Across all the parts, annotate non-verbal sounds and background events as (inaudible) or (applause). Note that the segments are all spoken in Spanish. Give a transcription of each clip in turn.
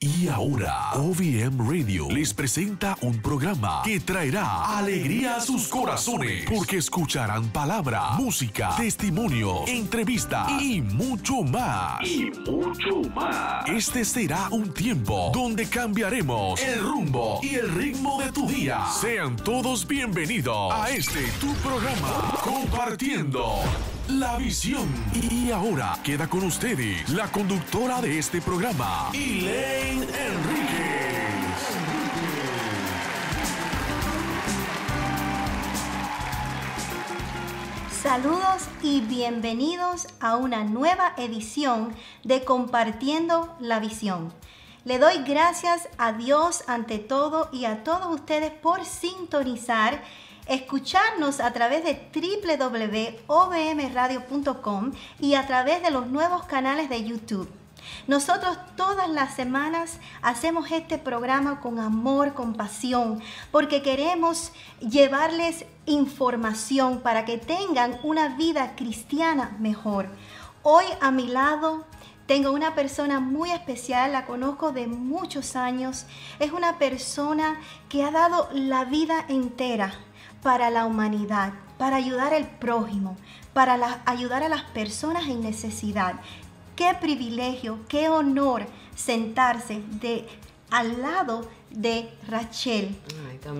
Y ahora, OVM Radio les presenta un programa que traerá alegría a sus corazones, porque escucharán palabra, música, testimonio, entrevista y mucho más. Y mucho más. Este será un tiempo donde cambiaremos el rumbo y el ritmo de tu día. Sean todos bienvenidos a este tu programa, compartiendo la visión. Y ahora queda con ustedes la conductora de este programa, Elaine Enríquez. Saludos y bienvenidos a una nueva edición de Compartiendo la Visión. Le doy gracias a Dios ante todo y a todos ustedes por sintonizar escucharnos a través de www.obmradio.com y a través de los nuevos canales de YouTube. Nosotros todas las semanas hacemos este programa con amor, con pasión, porque queremos llevarles información para que tengan una vida cristiana mejor. Hoy a mi lado tengo una persona muy especial, la conozco de muchos años. Es una persona que ha dado la vida entera para la humanidad, para ayudar al prójimo, para ayudar a las personas en necesidad. Qué privilegio, qué honor sentarse de al lado de Rachel.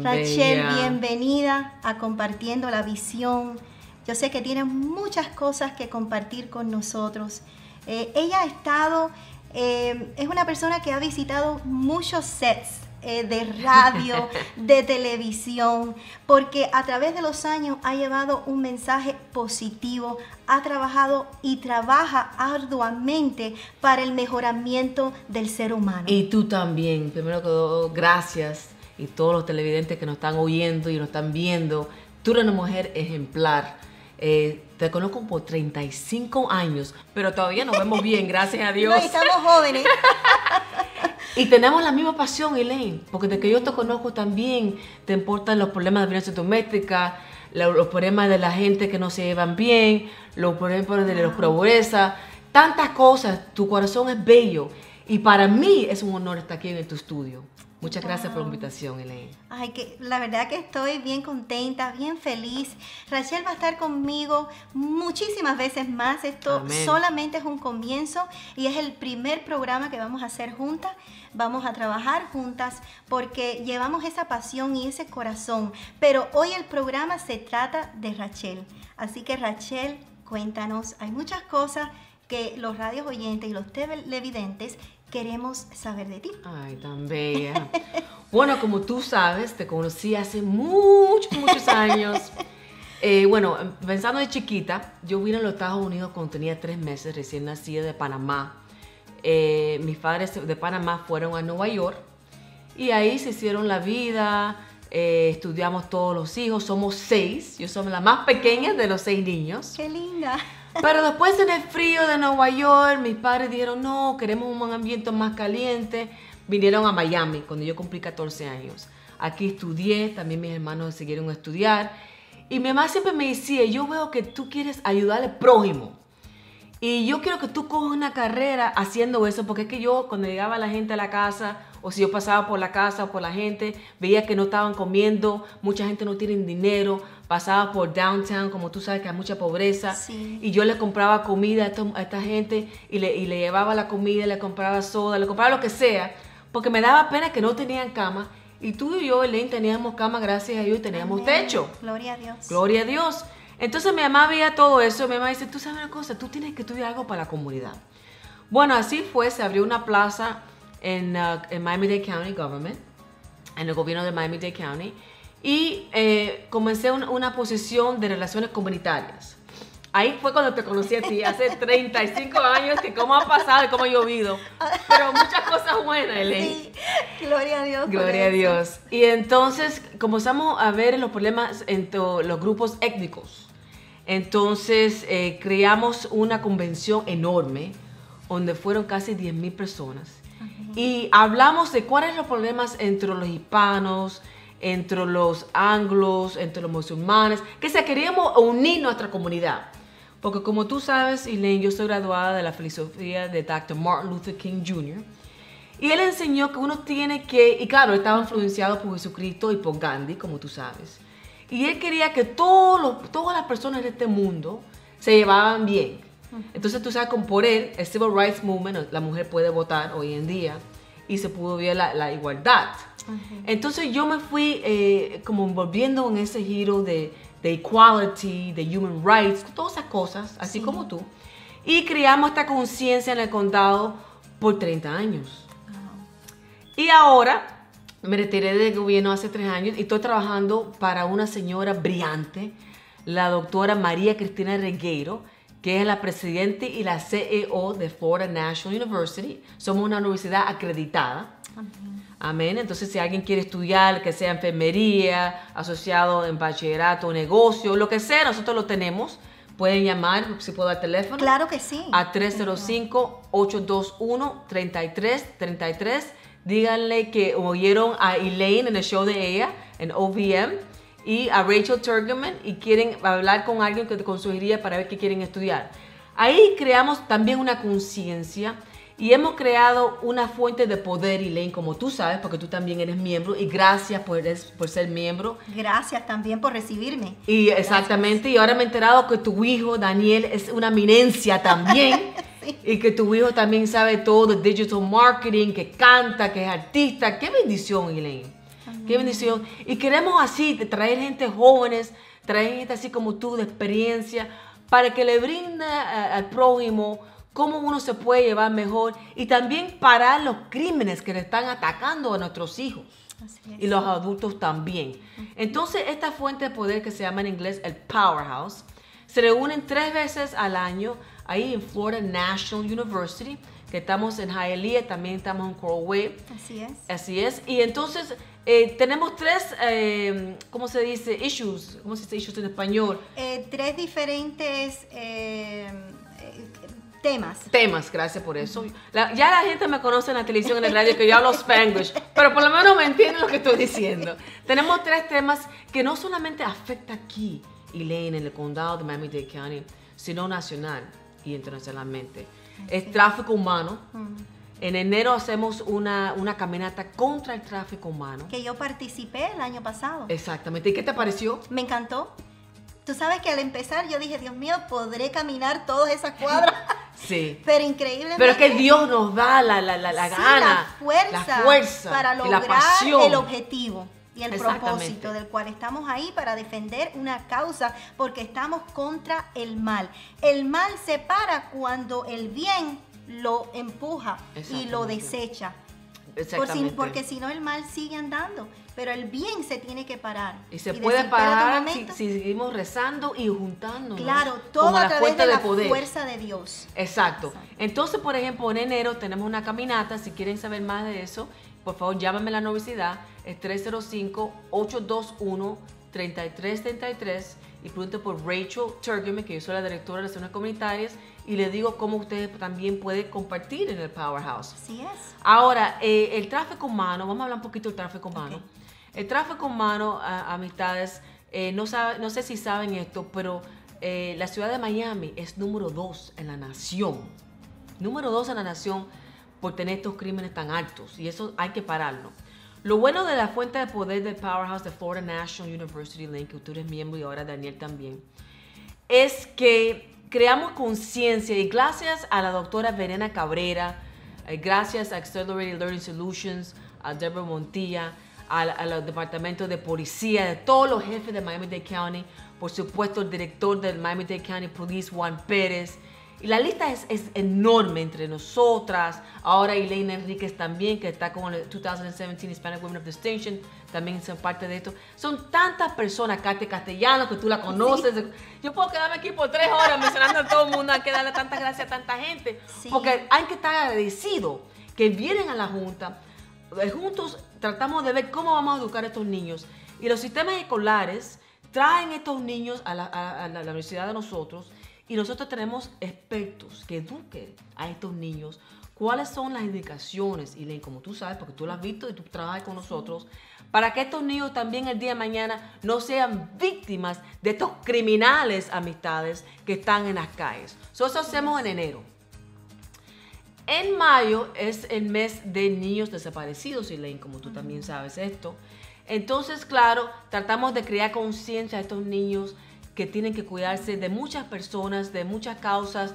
Rachel, bienvenida a compartiendo la visión. Yo sé que tiene muchas cosas que compartir con nosotros. Eh, ella ha estado, eh, es una persona que ha visitado muchos sets eh, de radio, (laughs) de televisión, porque a través de los años ha llevado un mensaje positivo, ha trabajado y trabaja arduamente para el mejoramiento del ser humano. Y tú también, primero que todo, gracias y todos los televidentes que nos están oyendo y nos están viendo. Tú eres una mujer ejemplar. Eh, te conozco por 35 años, pero todavía nos vemos bien, (laughs) gracias a Dios. estamos jóvenes. (laughs) Y tenemos la misma pasión, Elaine, porque de que yo te conozco también, te importan los problemas de violencia doméstica, los problemas de la gente que no se llevan bien, los problemas de la pobreza, tantas cosas. Tu corazón es bello. Y para mí es un honor estar aquí en tu estudio. Muchas gracias por la invitación, Elaine. Ay, que la verdad que estoy bien contenta, bien feliz. Rachel va a estar conmigo muchísimas veces más. Esto solamente es un comienzo y es el primer programa que vamos a hacer juntas. Vamos a trabajar juntas porque llevamos esa pasión y ese corazón. Pero hoy el programa se trata de Rachel. Así que Rachel, cuéntanos. Hay muchas cosas que los radios oyentes y los televidentes queremos saber de ti. Ay, tan bella. bueno, como tú sabes, te conocí hace muchos, muchos (laughs) años. Eh, bueno, pensando de chiquita, yo vine a los Estados Unidos cuando tenía tres meses, recién nacida de Panamá. Eh, mis padres de Panamá fueron a Nueva York y ahí se hicieron la vida, eh, estudiamos todos los hijos, somos seis, yo soy la más pequeña de los seis niños. ¡Qué linda! Pero después en el frío de Nueva York, mis padres dijeron, no, queremos un ambiente más caliente. Vinieron a Miami cuando yo cumplí 14 años. Aquí estudié, también mis hermanos siguieron a estudiar. Y mi mamá siempre me decía, yo veo que tú quieres ayudar al prójimo. Y yo quiero que tú cojas una carrera haciendo eso, porque es que yo cuando llegaba la gente a la casa, o si yo pasaba por la casa o por la gente, veía que no estaban comiendo, mucha gente no tiene dinero, pasaba por downtown, como tú sabes que hay mucha pobreza, y yo le compraba comida a, esta gente y le, y le, llevaba la comida, le compraba soda, le compraba lo que sea, porque me daba pena que no tenían cama. Y tú y yo, Elaine, teníamos cama, gracias a Dios, y teníamos techo. Gloria a Dios. Gloria a Dios. Entonces mi mamá veía todo eso, mi mamá dice, tú sabes una cosa, tú tienes que estudiar algo para la comunidad. Bueno, así fue, se abrió una plaza en, uh, en Miami-Dade County Government, en el gobierno de Miami-Dade County, y eh, comencé una, posición de relaciones comunitarias. Ahí fue cuando te conocí a ti, hace (laughs) 35 años, que cómo ha pasado y cómo ha llovido. Pero muchas cosas buenas, Elaine. Sí, gloria a Dios. Gloria a Dios. Y entonces comenzamos a ver los problemas entre los grupos étnicos. Entonces eh, creamos una convención enorme, donde fueron casi 10.000 personas. Y hablamos de cuáles son los problemas entre los hispanos, entre los anglos, entre los musulmanes, que se queríamos unir nuestra comunidad. Porque como tú sabes, Elaine, yo soy graduada de la filosofía de Dr. Martin Luther King Jr. Y él enseñó que uno tiene que, y claro, estaba influenciado por Jesucristo y por Gandhi, como tú sabes. Y él quería que todos los- todas las personas de este mundo se llevaban bien. Entonces tú sabes, con por él, el Civil Rights Movement, la mujer puede votar hoy en día y se pudo ver la, la igualdad. Entonces yo me fui eh, como envolviendo en ese giro de, de equality, de human rights, todas esas cosas, así como tú. Y creamos esta conciencia en el condado por 30 años. Y ahora me retiré del gobierno hace tres años y estoy trabajando para una señora brillante, la doctora María Cristina Regueiro, que es la presidente y la CEO de Florida National University. Somos una universidad acreditada. Amén. Entonces, si alguien quiere estudiar, que sea enfermería, asociado en bachillerato, negocio, lo que sea, nosotros lo tenemos. Pueden llamar, si puedo dar teléfono Claro que sí. a 305-821-3333. Díganle que oyeron a Elaine en el show de ella, en OVM, y a Rachel Turgeman, y quieren hablar con alguien que te consejería para ver qué quieren estudiar. Ahí creamos también una conciencia y hemos creado una fuente de poder, Elaine, como tú sabes, porque tú también eres miembro, y gracias por, por ser miembro. Gracias también por recibirme. Y exactamente, y ahora me he enterado que tu hijo Daniel es una eminencia también. (laughs) Y que tu hijo también sabe todo de digital marketing, que canta, que es artista. Qué bendición, Elaine. Qué bendición. Y queremos así, traer gente jóvenes, traer gente así como tú, de experiencia, para que le brinde al prójimo cómo uno se puede llevar mejor y también parar los crímenes que le están atacando a nuestros hijos y los adultos también. Entonces, esta fuente de poder que se llama en inglés el Powerhouse, se reúnen tres veces al año ahí en Florida National University, que estamos en Hialeah, también estamos en Coral Way. Así es. Así es. Y entonces eh, tenemos tres, eh, ¿cómo se dice? Issues. ¿Cómo se dice issues en español? Eh, tres diferentes eh, temas. Temas, gracias por eso. La- ya la gente me conoce en la televisión, en el radio, que yo hablo Spanglish, pero por lo menos me entienden lo que estoy diciendo. Tenemos tres temas que no solamente afecta aquí, Elaine, en el condado de Miami-Dade County, sino nacional y internacionalmente. Es tráfico humano. En enero hacemos una, una caminata contra el tráfico humano. Que yo participé el año pasado. Exactamente. ¿Y qué te pareció? Me encantó. Tú sabes que al empezar yo dije, Dios mío, podré caminar todas esas cuadras. (laughs) Sí. Pero increíblemente. Pero es que Dios nos da la, la, la, la sí, gana, la fuerza, la fuerza para y la lograr pasión. el objetivo y el propósito del cual estamos ahí para defender una causa porque estamos contra el mal. El mal se para cuando el bien lo empuja y lo desecha. Por si- porque si no el mal sigue andando, pero el bien se tiene que parar. Y se decir, puede "Espérate un parar si, momento". si seguimos rezando y juntándonos. Claro, todo a la través fuente de la poder. fuerza de Dios. Exacto. Exacto. Entonces, por ejemplo, en enero tenemos una caminata. Si quieren saber más de eso, por favor, llámame a la universidad. Es 305-821-3333 y pregunte por Rachel Turgeman, que yo soy la directora de Relaciones Comunitarias, y le digo cómo ustedes también pueden compartir en el Powerhouse. Así es. Ahora, eh, el tráfico humano, vamos a hablar un poquito del tráfico humano. Ok. El tráfico humano, a- amistades, eh, no, sabe- no sé si saben esto, pero eh, la ciudad de Miami es número dos en la nación. Número dos en la nación por tener estos crímenes tan altos y eso hay que pararlo. Lo bueno de la fuente de poder del Powerhouse de Florida National University, Lane, que tú eres miembro y ahora Daniel también, es que creamos conciencia y gracias a la doctora Verena Cabrera, eh, gracias a Accelerated Learning Solutions, a Deborah Montilla, al, departamento de policía, de todos los jefes de Miami-Dade County, por supuesto el director del Miami-Dade County Police, Juan Pérez. Y la lista es, es enorme entre nosotras. Ahora Elaine Enríquez también, que está con el 2017 Hispanic Women of Distinction, también son parte de esto. Son tantas personas, Katy Castellano, que tú la conoces. Yo puedo quedarme aquí por tres horas mencionando a todo el mundo, hay que darle tantas gracias a tanta gente. Sí. Porque hay que estar agradecidos que vienen a la Junta. Eh, Juntos tratamos de ver cómo vamos a educar a estos niños. Y los sistemas escolares traen estos niños a la, a- la universidad de nosotros y nosotros tenemos expertos que eduquen a estos niños cuáles son las indicaciones, y como tú sabes, porque tú lo has visto y tú trabajas con nosotros, para que estos niños también el día de mañana no sean víctimas de estos criminales amistades que están en las calles. So, eso hacemos en enero. En mayo es el mes de niños desaparecidos, Elaine, como tú también sabes esto. Entonces, claro, tratamos de crear conciencia a estos niños que tienen que cuidarse de muchas personas, de muchas causas.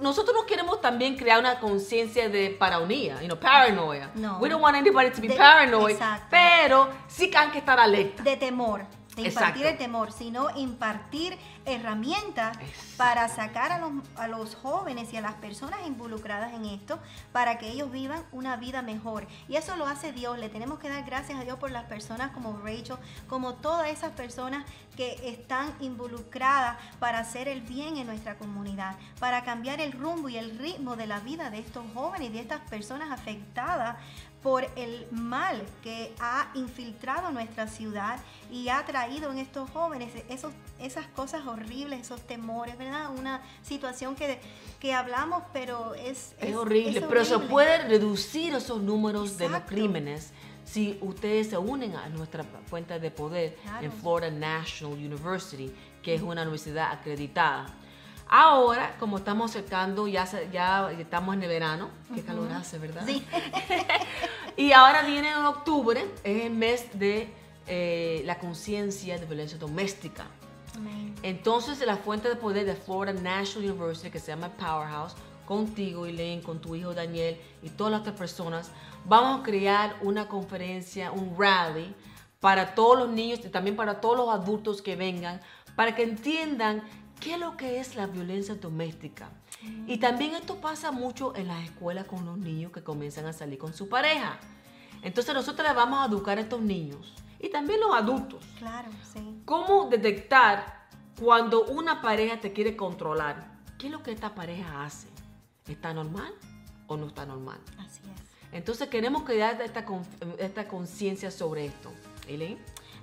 Nosotros no queremos también crear una conciencia de paranoia, you know, paranoia. No. We don't want anybody to be De- paranoid, exacto. pero sí que hay que estar alerta. de temor, de impartir Exacto. el temor, sino impartir herramientas Exacto. para sacar a los, a los jóvenes y a las personas involucradas en esto para que ellos vivan una vida mejor. Y eso lo hace Dios. Le tenemos que dar gracias a Dios por las personas como Rachel, como todas esas personas que están involucradas para hacer el bien en nuestra comunidad, para cambiar el rumbo y el ritmo de la vida de estos jóvenes y de estas personas afectadas por el mal que ha infiltrado nuestra ciudad y ha traído en estos jóvenes esos, esas cosas horribles, esos temores, ¿verdad? Una situación que, que hablamos, pero es... Es, horrible, pero se puede reducir esos números de los crímenes si ustedes se unen a nuestra fuente de poder Claro. en Florida National University, que es una universidad acreditada. Ahora, como estamos acercando, ya, estamos en el verano, qué calor hace, ¿verdad? Sí. (laughs) Y ahora viene en octubre, es el mes de eh, la conciencia de violencia doméstica. Amén. Entonces, la fuente de poder de Florida National University, que se llama Powerhouse, contigo, Elaine, con tu hijo Daniel y todas las otras personas, vamos a crear una conferencia, un rally para todos los niños y también para todos los adultos que vengan, para que entiendan qué es lo que es la violencia doméstica. Y también esto pasa mucho en las escuelas con los niños que comienzan a salir con su pareja. Entonces nosotros les vamos a educar a estos niños y también los adultos. Claro, sí. ¿Cómo detectar cuando una pareja te quiere controlar? ¿Qué es lo que esta pareja hace? ¿Está normal o no está normal? Así es. Entonces queremos crear esta, esta conciencia sobre esto. Elaine?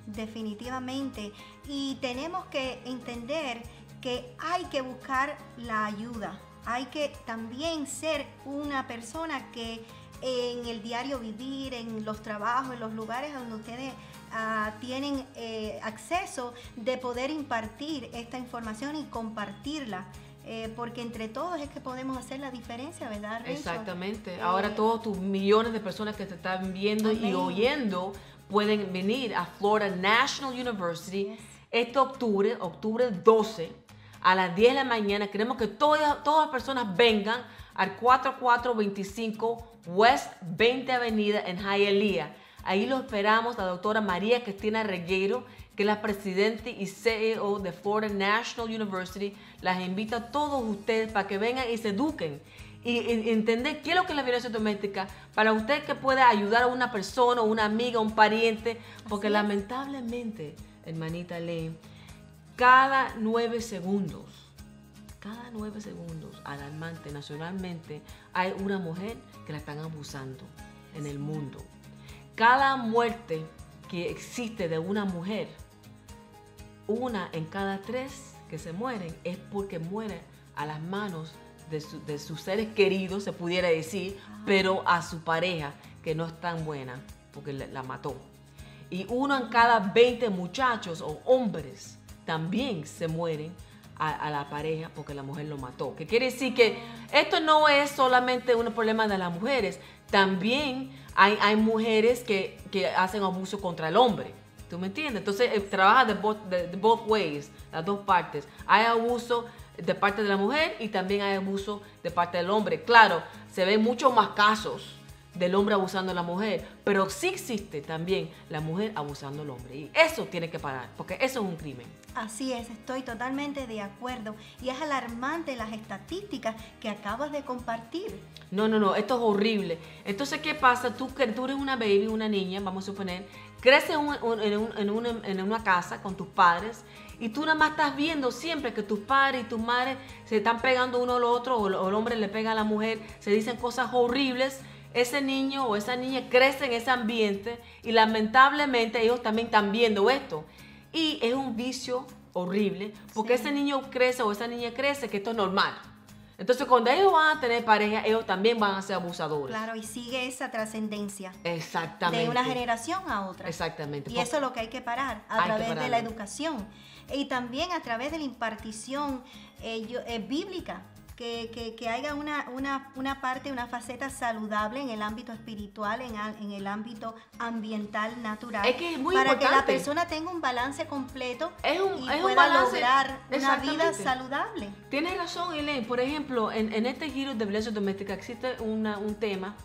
Definitivamente. Y tenemos que entender que hay que buscar la ayuda. Hay que también ser una persona que en el diario vivir, en los trabajos, en los lugares donde ustedes ah, tienen eh, acceso de poder impartir esta información y compartirla. Eh, porque entre todos es que podemos hacer la diferencia, ¿verdad? Rachel? Exactamente. Eh, Ahora todos tus millones de personas que te están viendo y oyendo pueden venir a Florida National University Yes. este octubre, octubre 12, a las 10 de la mañana. Queremos que todas, todas las personas vengan al 4425 West 20 Avenida en Hialeah. Ahí lo esperamos, la doctora María Cristina Regueiro, que es la presidenta y CEO de Florida National University. Las invita a todos ustedes para que vengan y se eduquen y, entender qué es lo que es la violencia doméstica para usted que pueda ayudar a una persona, una amiga, un pariente, porque lamentablemente, hermanita Lane, cada nueve segundos, cada nueve segundos, alarmante nacionalmente, hay una mujer que la están abusando en el mundo. Cada muerte que existe de una mujer, una en cada tres que se mueren es porque muere a las manos de, su- de sus seres queridos, se pudiera decir, pero a su pareja que no es tan buena porque la, la mató. Y uno en cada 20 muchachos o hombres también se mueren a, la pareja porque la mujer lo mató. Que quiere decir que esto no es solamente un problema de las mujeres, también hay, mujeres que, que hacen abuso contra el hombre. ¿Tú me entiendes? Entonces eh, trabaja de both, de- de both ways, las dos partes. Hay abuso de parte de la mujer y también hay abuso de parte del hombre. Claro, se ven muchos más casos del hombre abusando a la mujer, pero sí existe también la mujer abusando al hombre. Y eso tiene que parar, porque eso es un crimen. Así es, estoy totalmente de acuerdo. Y es alarmante las estadísticas que acabas de compartir. No, no, no, esto es horrible. Entonces, ¿qué pasa? Tú, que tú eres una baby, una niña, vamos a suponer, creces en, un- un- en un- en una, en una casa con tus padres y tú nada más estás viendo siempre que tus padres y tus madres se están pegando uno al otro o el hombre le pega a la mujer, se dicen cosas horribles. Ese niño o esa niña crece en ese ambiente y lamentablemente ellos también están viendo esto. Y es un vicio horrible porque Sí. ese niño crece o esa niña crece que esto es normal. Entonces, cuando ellos van a tener pareja, ellos también van a ser abusadores. Claro, y sigue esa trascendencia Exactamente. de una generación a otra. Exactamente. Y eso es lo que hay que parar a través de la educación y también a través de la impartición eh, yo- eh, bíblica que, que, que haya una, una, una, parte, una faceta saludable en el ámbito espiritual, en, en el ámbito ambiental, natural. Es que es muy para importante. que la persona tenga un balance completo Es un- y es un pueda balance, lograr una vida saludable. Tienes razón, Elaine. Por ejemplo, en, en este giro de violencia doméstica existe una- un tema,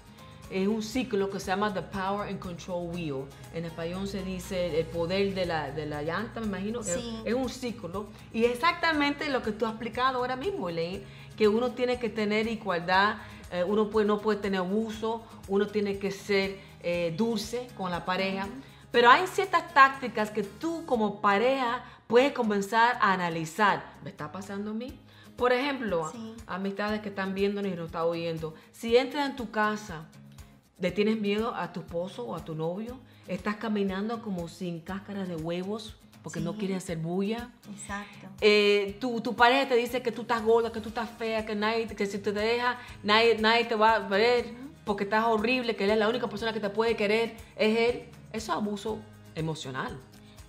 es un ciclo que se llama The Power and Control Wheel. En español se dice el poder de la, de la llanta, me imagino. que Sí. Es un ciclo. Y exactamente lo que tú has explicado ahora mismo, Elaine, que uno tiene que tener igualdad, eh, uno puede, no puede tener abuso, uno tiene que ser eh, dulce con la pareja. Pero hay ciertas tácticas que tú como pareja puedes comenzar a analizar. ¿Me está pasando a mí? Por ejemplo, Sí. amistades que están viéndonos y nos están oyendo. Si entras en tu casa, le tienes miedo a tu esposo o a tu novio, estás caminando como sin cáscaras de huevos porque no Sí. quieres hacer bulla. Exacto. Eh, tu, tu pareja te dice que tú estás gorda, que tú estás fea, que, nadie, que si te deja, nadie, nadie te va a ver porque estás horrible, que él es la única persona que te puede querer, es él. Eso es abuso emocional.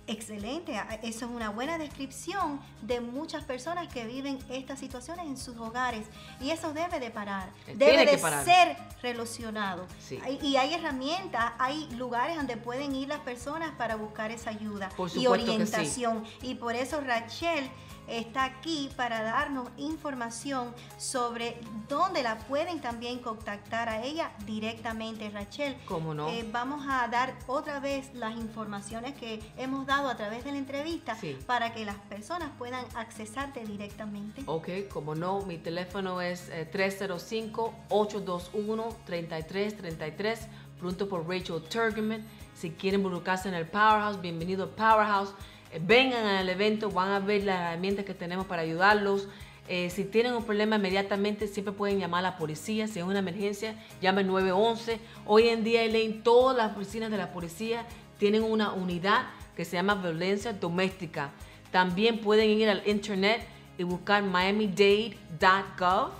Excelente, a- eso es una buena descripción de muchas personas que viven estas situaciones en sus hogares y eso debe de parar, Eh, debe de parar. ser relacionado. Sí. Y hay herramientas, hay lugares donde pueden ir las personas para buscar esa ayuda y sí. orientación. Y por eso Rachel está aquí para darnos información sobre dónde la pueden también contactar a ella directamente. Rachel, ¿Cómo no? eh, vamos a dar otra vez las informaciones que hemos dado a través de la entrevista Sí. para que las personas puedan accesarte directamente. Ok, como no, mi teléfono es eh, 305-821-3333. Pregunto por Rachel Turgeman. Si quieren involucrarse en el Powerhouse, bienvenido al Powerhouse. Vengan al evento, van a ver las herramientas que tenemos para ayudarlos. Eh, si tienen un problema inmediatamente, siempre pueden llamar a la policía. Si es una emergencia, llamen 911. Hoy en día, Elaine, todas las oficinas de la policía tienen una unidad que se llama violencia doméstica. También pueden ir al internet y buscar miamidade.gov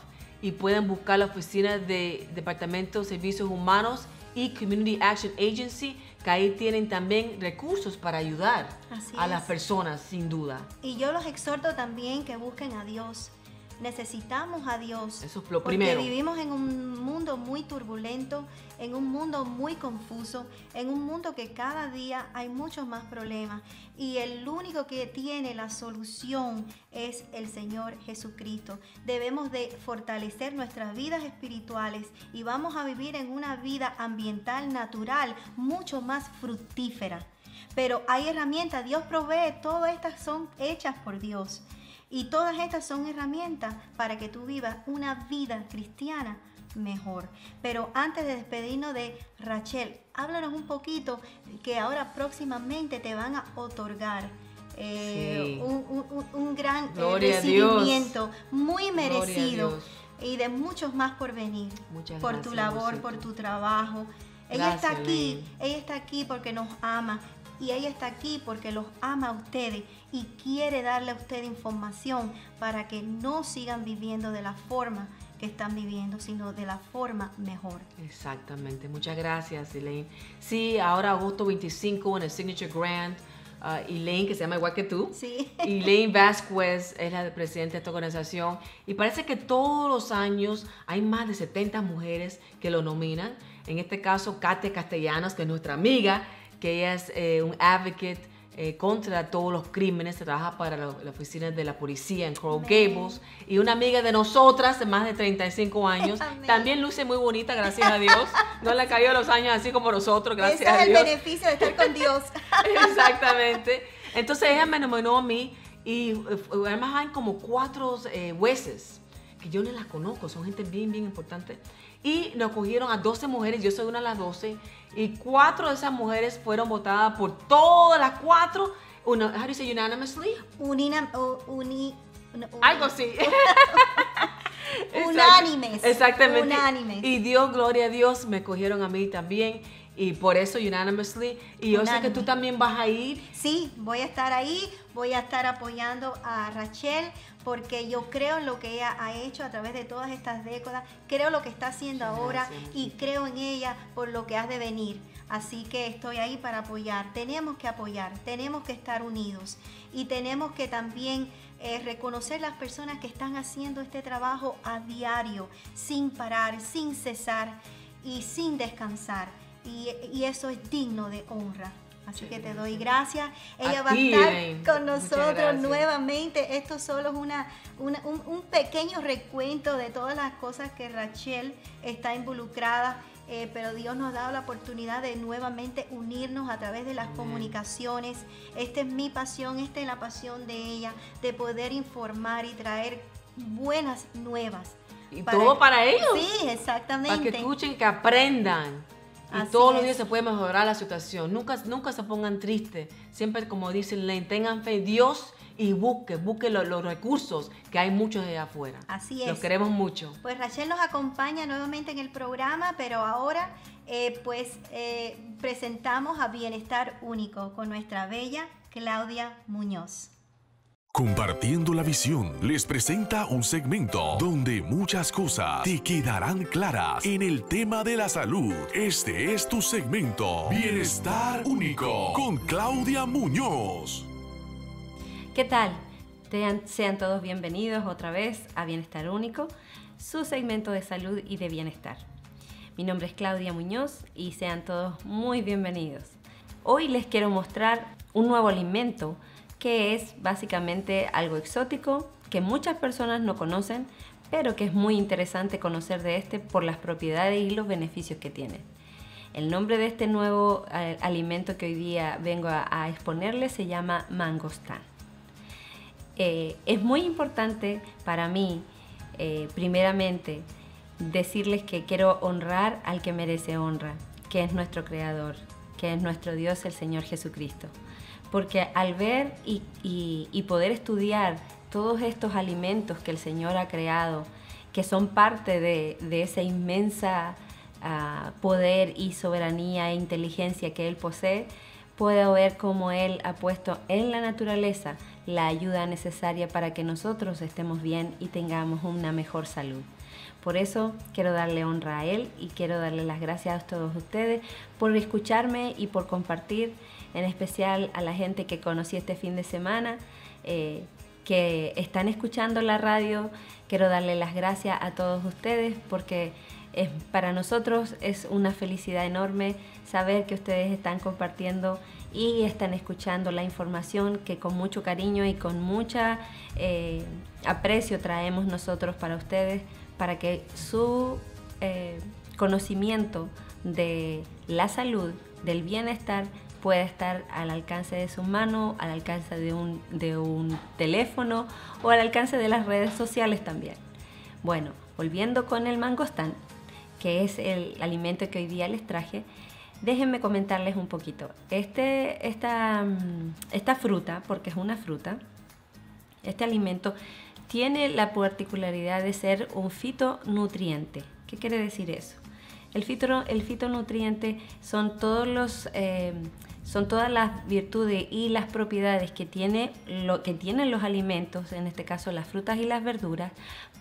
y pueden buscar la oficina de Departamento de Servicios Humanos y Community Action Agency, que ahí tienen también recursos para ayudar Así a las personas, sin duda. Y yo los exhorto también que busquen a Dios. Necesitamos a Dios. Eso es lo porque primero. vivimos en un mundo muy turbulento, en un mundo muy confuso, en un mundo que cada día hay muchos más problemas. Y el único que tiene la solución es el Señor Jesucristo. Debemos de fortalecer nuestras vidas espirituales y vamos a vivir en una vida ambiental natural mucho más fructífera. Pero hay herramientas, Dios provee, todas estas son hechas por Dios. Y todas estas son herramientas para que tú vivas una vida cristiana mejor. Pero antes de despedirnos de Rachel, háblanos un poquito que ahora próximamente te van a otorgar eh, Sí. un, un- un- un gran eh, Gloria recibimiento muy merecido y de muchos más por venir. Muchas por tu labor, por tu trabajo. Ella está aquí, Lynn. ella está aquí porque nos ama y ella está aquí porque los ama a ustedes y quiere darle a ustedes información para que no sigan viviendo de la forma que están viviendo, sino de la forma mejor. Exactamente, muchas gracias, Elaine. Sí, ahora agosto 25 en el Signature Grant, uh, Elaine, que se llama igual que tú, Sí. (laughs) Elaine Vasquez es la presidenta de esta organización y parece que todos los años hay más de 70 mujeres que lo nominan. En este caso, Katia Castellanos, que es nuestra amiga, que ella es eh, un advocate eh, contra todos los crímenes, trabaja para la, la oficina de la policía en Coral Gables y una amiga de nosotras de más de 35 años, Amén. también luce muy bonita, gracias a Dios, no le cayó los años así como nosotros, gracias a es el Dios. beneficio de estar con Dios. (laughs) Exactamente. Entonces ella me nominó a mí y eh, además hay como cuatro eh, jueces que yo no las conozco, son gente bien, bien importante. Y nos cogieron a 12 mujeres, yo soy una de las 12, y cuatro de esas mujeres fueron votadas por todas las cuatro, una, how do you say unanimously? Unina, o- uni, una- uni- Algo así. (laughs) Unánimes. Exactamente. Unánimes. Y Dios, gloria a Dios, me cogieron a mí también. Y por eso, unanimously. Y yo sé que tú Unánime. también vas a ir. Sí, voy a estar ahí, voy a estar apoyando a Rachel porque yo creo en lo que ella ha hecho a través de todas estas décadas, creo lo que está haciendo ahora y creo en ella por lo que has de venir. Así que estoy ahí para apoyar. Tenemos que apoyar, tenemos que estar unidos y tenemos que también eh, reconocer las personas que están haciendo este trabajo a diario, sin parar, sin cesar y sin descansar. Y, eso es digno de honra. Así que te doy gracias. Ella va a estar con nosotros nuevamente. Esto solo es una, un, un, pequeño recuento de todas las cosas que Rachel está involucrada eh, pero Dios nos ha dado la oportunidad de nuevamente unirnos a través de las comunicaciones. Esta es mi pasión, esta es la pasión de ella, de poder informar y traer buenas nuevas. Y todo para ellos. Sí, exactamente. Para que escuchen, que aprendan. Y todos los días se puede mejorar la situación. Nunca, nunca se pongan tristes. Siempre, como dice Lane, tengan fe. Dios y busque, busque los recursos, que hay muchos de afuera. Así es. Los queremos mucho. Pues Rachel nos acompaña nuevamente en el programa, pero ahora eh, pues eh, presentamos a Bienestar Único con nuestra bella Claudia Muñoz. Compartiendo la visión les presenta un segmento donde muchas cosas te quedarán claras en el tema de la salud. Este es tu segmento Bienestar Único con Claudia Muñoz. ¿Qué tal? Sean todos bienvenidos otra vez a Bienestar Único, su segmento de salud y de bienestar. Mi nombre es Claudia Muñoz y sean todos muy bienvenidos. Hoy les quiero mostrar un nuevo alimento que es básicamente algo exótico que muchas personas no conocen, pero que es muy interesante conocer de este por las propiedades y los beneficios que tiene. El nombre de este nuevo eh, alimento que hoy día vengo a, a exponerles se llama mangostán. Eh, es muy importante para mí, eh, primeramente, decirles que quiero honrar al que merece honra, que es nuestro Creador, que es nuestro Dios, el Señor Jesucristo. Porque al ver y, poder estudiar todos estos alimentos que el Señor ha creado, que son parte de, esa inmensa ah, poder y soberanía e inteligencia que Él posee, puedo ver cómo Él ha puesto en la naturaleza la ayuda necesaria para que nosotros estemos bien y tengamos una mejor salud. Por eso quiero darle honra a Él y quiero darle las gracias a todos ustedes por escucharme y por compartir, en especial a la gente que conocí este fin de semana, eh, que están escuchando la radio. Quiero darle las gracias a todos ustedes porque es, para nosotros es una felicidad enorme saber que ustedes están compartiendo y están escuchando la información que con mucho cariño y con mucha eh, aprecio traemos nosotros para ustedes, para que su eh, conocimiento de la salud, del bienestar, pueda estar al alcance de su mano, al alcance de un, de un teléfono o al alcance de las redes sociales también. Bueno, volviendo con el mangostán, que es el alimento que hoy día les traje, Déjenme comentarles un poquito. Este, esta, mm, esta fruta, porque es una fruta, este alimento tiene la particularidad de ser un fitonutriente. ¿Qué quiere decir eso? El, fito, el fitonutriente son todos los eh, son todas las virtudes y las propiedades que, tiene, lo, que tienen los alimentos, en este caso las frutas y las verduras,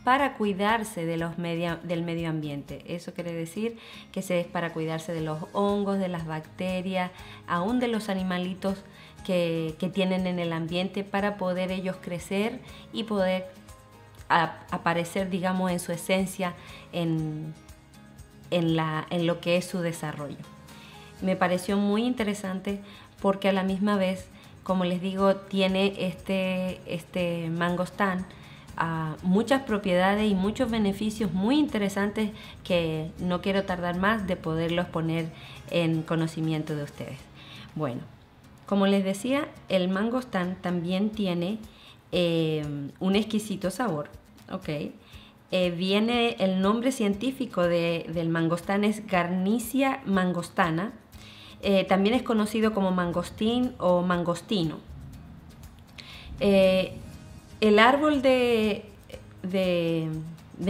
para cuidarse del medio ambiente. Eso quiere decir que se es para cuidarse de los hongos, de las bacterias, aún de los animalitos que, tienen en el ambiente para poder ellos crecer y poder aparecer, digamos, en su esencia en, en lo que es su desarrollo me pareció muy interesante porque a la misma vez, como les digo, tiene este, este mangostán ah, muchas propiedades y muchos beneficios muy interesantes que no quiero tardar más de poderlos poner en conocimiento de ustedes. Bueno, como les decía, el mangostán también tiene eh, un exquisito sabor, ¿ok? Eh, viene el nombre científico del mangostán es Garnicia mangostana, eh, también es conocido como mangostín o mangostino. Eh, el árbol de,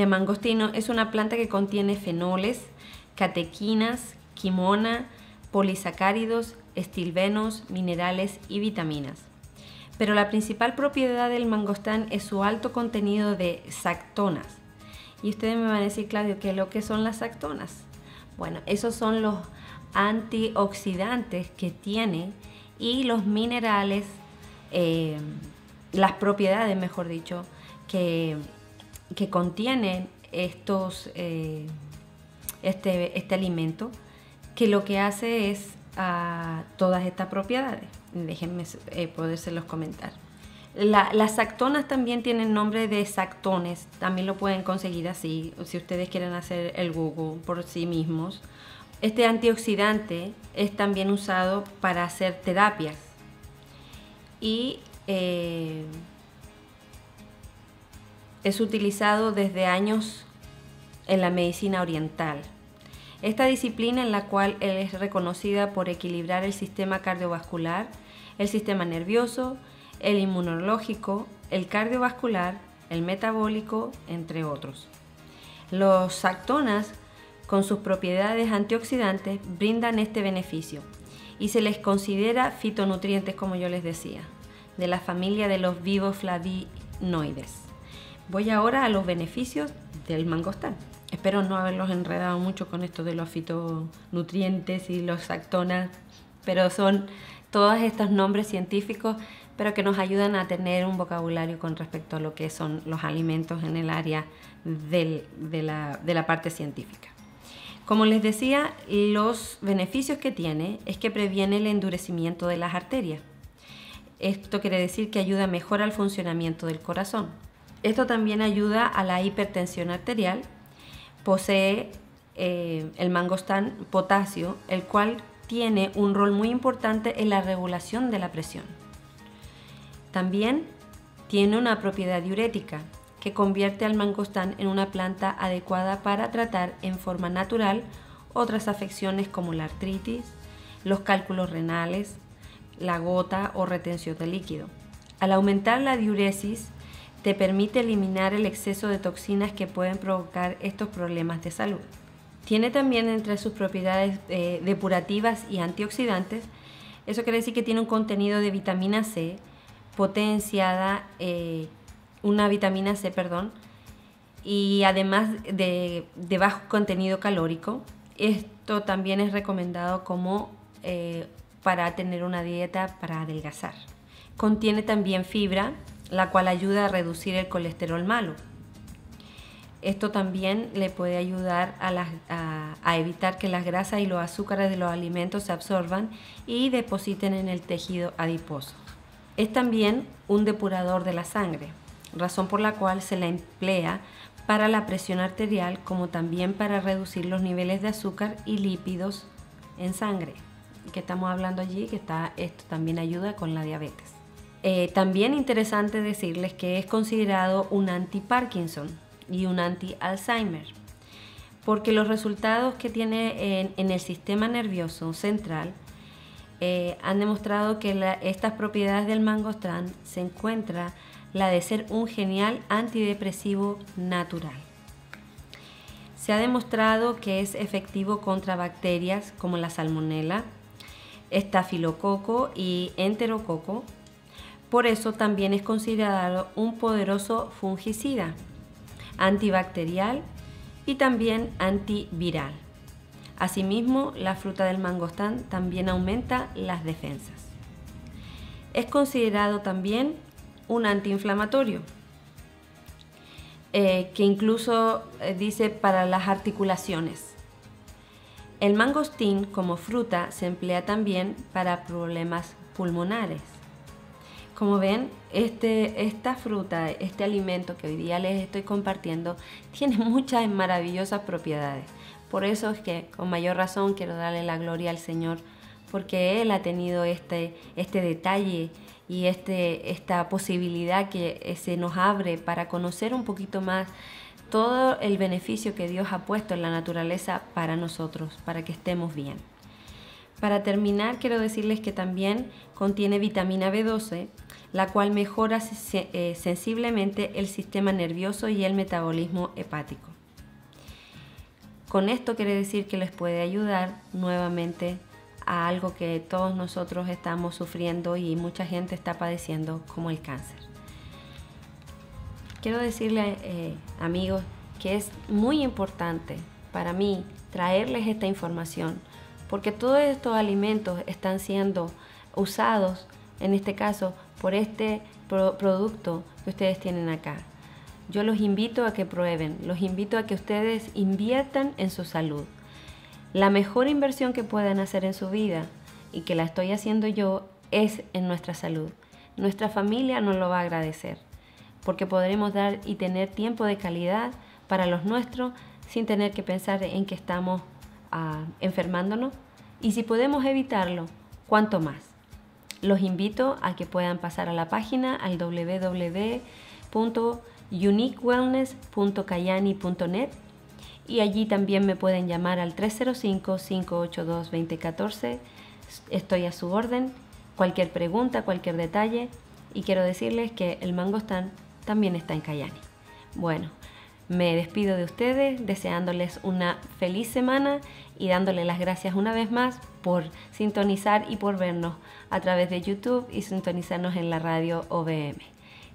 mangostino es una planta que contiene fenoles, catequinas, quimona, polisacáridos, estilbenos, minerales y vitaminas. Pero la principal propiedad del mangostán es su alto contenido de sactonas. Y ustedes me van a decir, Claudio, ¿qué es lo que son las sactonas? Bueno, esos son los antioxidantes que tiene y los minerales, eh, las propiedades, mejor dicho, que, que contienen estos, eh, este, este alimento, que lo que hace es a todas estas propiedades. Déjenme eh, podérselos comentar. Las sactonas también tienen nombre de sactones, también lo pueden conseguir así, si ustedes quieren hacer el Google por sí mismos. Este antioxidante es también usado para hacer terapias y eh, es utilizado desde años en la medicina oriental. Esta disciplina en la cual es reconocida por equilibrar el sistema cardiovascular, el sistema nervioso, el inmunológico, el cardiovascular, el metabólico, entre otros. Los sactonas, con sus propiedades antioxidantes, brindan este beneficio y se les considera fitonutrientes, como yo les decía, de la familia de los vivoflavinoides. Voy ahora a los beneficios del mangostán. Espero no haberlos enredado mucho con esto de los fitonutrientes y los actonas, pero son todos estos nombres científicos, pero que nos ayudan a tener un vocabulario con respecto a lo que son los alimentos en el área de, la, parte científica. Como les decía, los beneficios que tiene es que previene el endurecimiento de las arterias. Esto quiere decir que ayuda mejor al funcionamiento del corazón. Esto también ayuda a la hipertensión arterial posee eh, el mangostán potasio, el cual tiene un rol muy importante en la regulación de la presión. También tiene una propiedad diurética que convierte al mangostán en una planta adecuada para tratar en forma natural otras afecciones como la artritis, los cálculos renales, la gota o retención de líquido. Al aumentar la diuresis, te permite eliminar el exceso de toxinas que pueden provocar estos problemas de salud. Tiene también entre sus propiedades eh, depurativas y antioxidantes, eso quiere decir que tiene un contenido de vitamina C potenciada, eh, una vitamina C, perdón, y además de, bajo contenido calórico. Esto también es recomendado como eh, para tener una dieta para adelgazar. Contiene también fibra, la cual ayuda a reducir el colesterol malo. Esto también le puede ayudar a, evitar que las grasas y los azúcares de los alimentos se absorban y depositen en el tejido adiposo. Es también un depurador de la sangre, razón por la cual se la emplea para la presión arterial como también para reducir los niveles de azúcar y lípidos en sangre. Que estamos hablando allí, que está, esto también ayuda con la diabetes. Eh, también interesante decirles que es considerado un anti-Parkinson y un anti-Alzheimer, porque los resultados que tiene en, el sistema nervioso central eh, han demostrado que estas propiedades del mangostán se encuentra la de ser un genial antidepresivo natural. Se ha demostrado que es efectivo contra bacterias como la salmonella, estafilococo y enterococo, por eso también es considerado un poderoso fungicida, antibacterial y también antiviral. Asimismo, la fruta del mangostán también aumenta las defensas. Es considerado también un antiinflamatorio, eh, que incluso eh, dice para las articulaciones. El mangostín como fruta se emplea también para problemas pulmonares. Como ven, este, esta fruta, este alimento que hoy día les estoy compartiendo, (laughs) tiene muchas maravillosas propiedades. Por eso es que con mayor razón quiero darle la gloria al Señor, porque Él ha tenido este, este detalle y este, esta posibilidad que se nos abre para conocer un poquito más todo el beneficio que Dios ha puesto en la naturaleza para nosotros, para que estemos bien. Para terminar, quiero decirles que también contiene vitamina B12, la cual mejora eh, sensiblemente el sistema nervioso y el metabolismo hepático. Con esto quiere decir que les puede ayudar nuevamente a algo que todos nosotros estamos sufriendo y mucha gente está padeciendo como el cáncer. Quiero decirles, eh, amigos, que es muy importante para mí traerles esta información porque todos estos alimentos están siendo usados, en este caso, por este producto que ustedes tienen acá. Yo los invito a que prueben, los invito a que ustedes inviertan en su salud. La mejor inversión que puedan hacer en su vida y que la estoy haciendo yo es en nuestra salud. Nuestra familia nos lo va a agradecer porque podremos dar y tener tiempo de calidad para los nuestros sin tener que pensar en que estamos ah, enfermándonos. Y si podemos evitarlo, ¿cuánto más? Los invito a que puedan pasar a la página al www.uniquewellness.cayani.net y allí también me pueden llamar al 305-582-2014. Estoy a su orden. Cualquier pregunta, cualquier detalle. Y quiero decirles que el mangostán también está en Cayani. Bueno, me despido de ustedes deseándoles una feliz semana y dándoles las gracias una vez más por sintonizar y por vernos a través de YouTube y sintonizarnos en la radio OBM.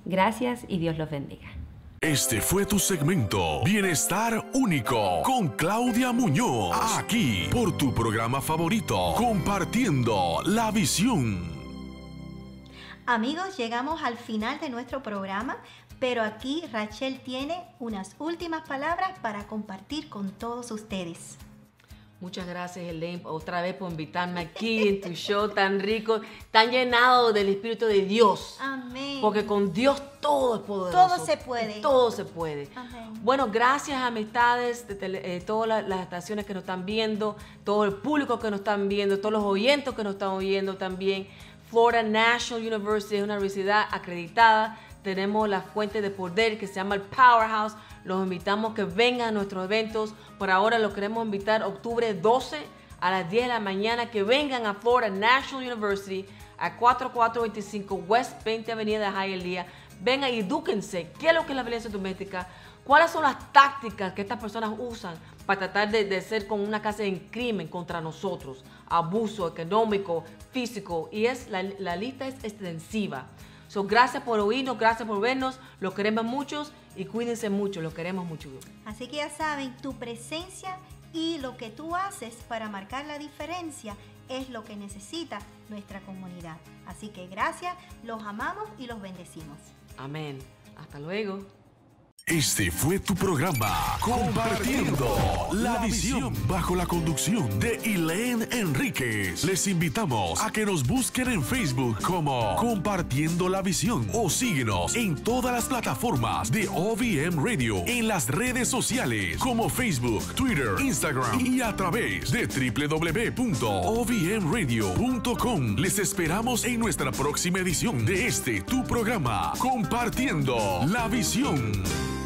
Gracias y Dios los bendiga. Este fue tu segmento Bienestar Único con Claudia Muñoz, aquí por tu programa favorito, compartiendo la visión. Amigos, llegamos al final de nuestro programa, pero aquí Rachel tiene unas últimas palabras para compartir con todos ustedes. Muchas gracias, Elaine, otra vez por invitarme aquí en tu show tan rico, tan llenado del Espíritu de Dios. Amén. Porque con Dios todo es poderoso. Todo se puede. Todo se puede. Amén. Bueno, gracias, amistades, de eh, todas las, estaciones que nos están viendo, todo el público que nos están viendo, todos los oyentes que nos están oyendo también. Florida National University es una universidad acreditada. Tenemos la fuente de poder que se llama el Powerhouse. Los invitamos que vengan a nuestros eventos. Por ahora los queremos invitar octubre 12 a las 10 de la mañana que vengan a Florida National University a 4425 West 20 Avenida de Hialeah. Vengan y edúquense. ¿Qué es lo que es la violencia doméstica? ¿Cuáles son las tácticas que estas personas usan para tratar de, de ser con una casa en crimen contra nosotros? abuso económico, físico, y es la, lista es extensiva. So, gracias por oírnos, gracias por vernos, lo queremos muchos y cuídense mucho, lo queremos mucho. Así que ya saben, tu presencia y lo que tú haces para marcar la diferencia es lo que necesita nuestra comunidad. Así que gracias, los amamos y los bendecimos. Amén. Hasta luego. Este fue tu programa Compartiendo la visión bajo la conducción de Elaine Enríquez. Les invitamos a que nos busquen en Facebook como Compartiendo la visión o síguenos en todas las plataformas de OVM Radio en las redes sociales como Facebook, Twitter, Instagram y a través de www.ovmradio.com. Les esperamos en nuestra próxima edición de este tu programa Compartiendo la visión.